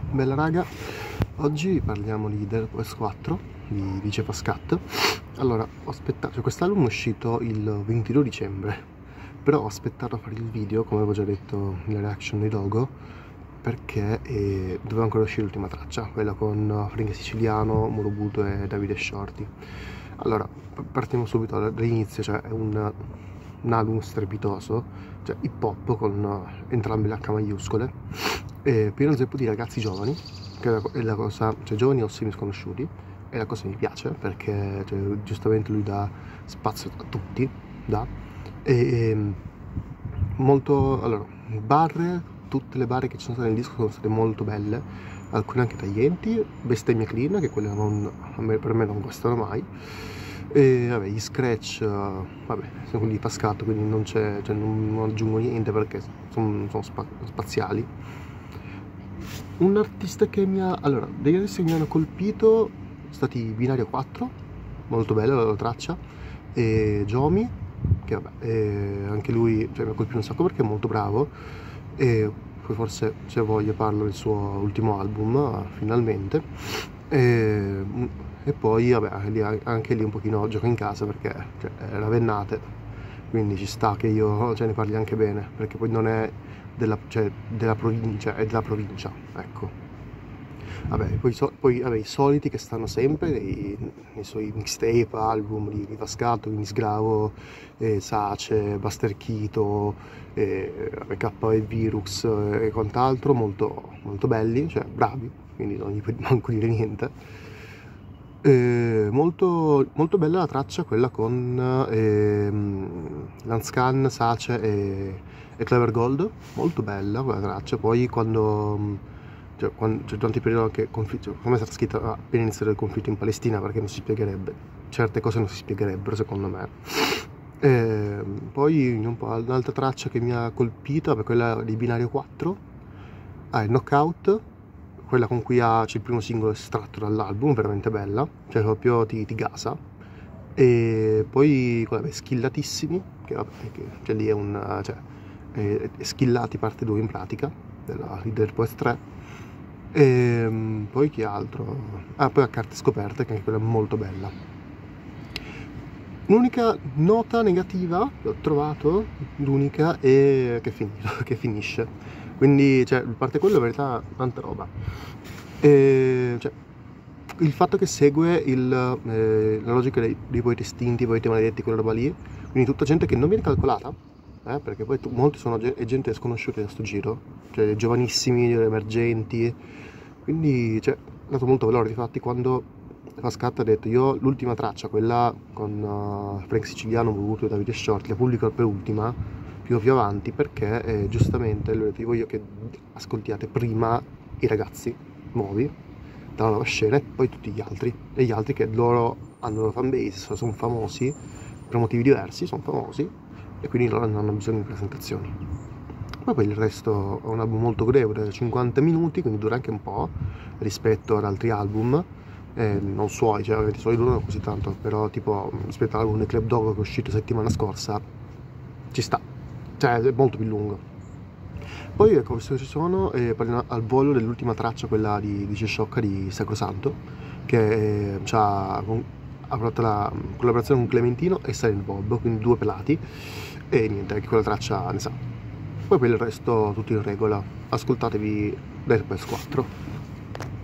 Bella raga, oggi parliamo di Dead Quest 4 di Vice Pascat. Allora, ho aspettato, cioè quest'album è uscito il 22 dicembre, però ho aspettato a fare il video, come avevo già detto nella reaction dei logo, perché eh, doveva ancora uscire l'ultima traccia, quella con Fringa Siciliano, Morobuto e Davide Shorty. Allora, partiamo subito dall'inizio, cioè è un, un album strepitoso, cioè hip hop con entrambe le H maiuscole eh, pieno zeppo di ragazzi giovani, che è la cosa, cioè giovani o semi sconosciuti, è la cosa che mi piace perché cioè, giustamente lui dà spazio a tutti, dà, e, ehm, molto, allora, barre, tutte le barre che ci sono state nel disco sono state molto belle, alcune anche taglienti, bestemmia clean, che quelle non, me, per me non guastano mai, e vabbè, gli scratch, vabbè, sono quelli di Pascato, quindi non, cioè, non aggiungo niente perché sono, sono spa, spaziali un artista che mi ha allora degli artisti che mi hanno colpito sono stati Binario 4 molto bella la traccia e Jomi che vabbè anche lui cioè, mi ha colpito un sacco perché è molto bravo e poi forse se voglio parlo del suo ultimo album finalmente e, e poi vabbè anche lì un pochino gioco in casa perché cioè, Ravennate quindi ci sta che io cioè, ne parli anche bene perché poi non è della, cioè, della provincia, è della provincia, ecco. Vabbè, poi, so, poi vabbè, i soliti che stanno sempre nei, nei suoi mixtape, album di, di Vascato, quindi Sgravo, eh, Sace, Buster Kito, eh, KV Virux e quant'altro, molto, molto belli, cioè bravi, quindi non gli manco dire niente. Eh, molto, molto, bella la traccia, quella con eh, Lanscan, Sace e e Clever Gold, molto bella quella traccia, poi quando, cioè, quando c'è durante il periodo anche conflitto, come è stata scritta appena iniziato il conflitto in Palestina perché non si spiegherebbe, certe cose non si spiegherebbero secondo me. E ehm, poi un po' un'altra traccia che mi ha colpito è quella di Binario 4, ah, il Knockout, quella con cui ha, c'è il primo singolo estratto dall'album, veramente bella, cioè proprio ti, ti gasa. E poi, vabbè, Skillatissimi, che, vabbè, che cioè, lì è un... Cioè, e, Schillati parte 2 in pratica della Leader Post 3 e ehm, poi che altro? Ah, poi a carte scoperte che anche quella è molto bella. L'unica nota negativa che ho trovato l'unica è che, finito, che finisce. Quindi cioè, a parte quello in verità tanta roba. E, cioè, il fatto che segue il, eh, la logica dei, dei poeti estinti, poeti maledetti, quella roba lì, quindi tutta gente che non viene calcolata, eh, perché poi molti sono gente sconosciuta in questo giro, cioè giovanissimi, emergenti, quindi cioè, ha dato molto valore, infatti quando Pascat ha detto io l'ultima traccia, quella con uh, Frank Siciliano, Voluto e Davide Short, la pubblico per ultima, più più avanti, perché eh, giustamente lui voglio che ascoltiate prima i ragazzi nuovi dalla nuova scena e poi tutti gli altri, e gli altri che loro hanno loro fanbase, sono famosi, per motivi diversi, sono famosi, e quindi loro non hanno bisogno di presentazioni. Ma poi il resto è un album molto greve, 50 minuti, quindi dura anche un po' rispetto ad altri album. Eh, non suoi, cioè i suoi durano così tanto, però tipo rispetto all'album di Club Dog che è uscito settimana scorsa, ci sta, cioè è molto più lungo. Poi ecco, visto che ci sono, eh, parliamo al volo dell'ultima traccia, quella di, di Sciocca di Sacrosanto, che eh, ha fatto la collaborazione con Clementino e Silent Bob, quindi due pelati e niente, anche quella traccia ne sa. Poi per il resto tutto in regola. Ascoltatevi Space 4.